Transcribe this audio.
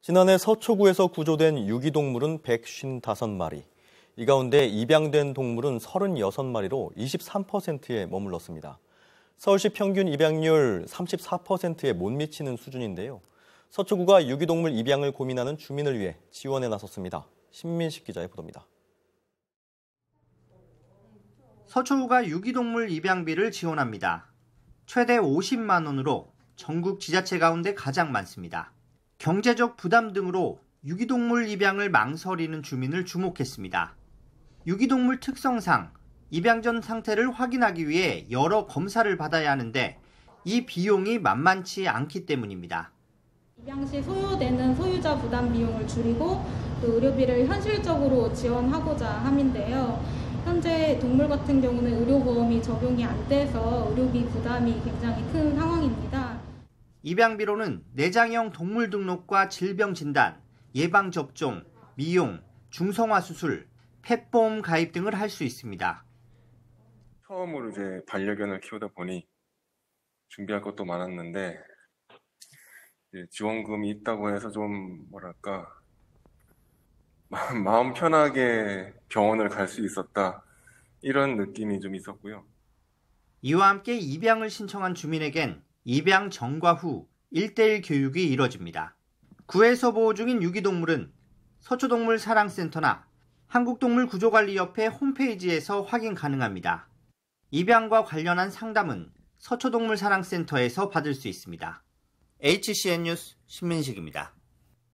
지난해 서초구에서 구조된 유기동물은 155마리. 이 가운데 입양된 동물은 36마리로 23%에 머물렀습니다. 서울시 평균 입양률 34%에 못 미치는 수준인데요. 서초구가 유기동물 입양을 고민하는 주민을 위해 지원에 나섰습니다. 신민식 기자의 보도입니다. 서초구가 유기동물 입양비를 지원합니다. 최대 50만 원으로 전국 지자체 가운데 가장 많습니다. 경제적 부담 등으로 유기동물 입양을 망설이는 주민을 주목했습니다. 유기동물 특성상 입양 전 상태를 확인하기 위해 여러 검사를 받아야 하는데 이 비용이 만만치 않기 때문입니다. 입양 시 소요되는 소유자 부담 비용을 줄이고 또 의료비를 현실적으로 지원하고자 함인데요. 현재 동물 같은 경우는 의료보험이 적용이 안 돼서 의료비 부담이 굉장히 큰 상황입니다. 입양비로는 내장형 동물 등록과 질병 진단, 예방 접종, 미용, 중성화 수술, 펫보험 가입 등을 할 수 있습니다. 처음으로 이제 반려견을 키우다 보니 준비할 것도 많았는데 지원금이 있다고 해서 좀 뭐랄까 마음 편하게 병원을 갈 수 있었다 이런 느낌이 좀 있었고요. 이와 함께 입양을 신청한 주민에겐 입양 전과 후 1대1 교육이 이뤄집니다. 구에서 보호 중인 유기동물은 서초동물 사랑센터나 한국동물구조관리협회 홈페이지에서 확인 가능합니다. 입양과 관련한 상담은 서초동물 사랑센터에서 받을 수 있습니다. HCN 뉴스 신민식입니다.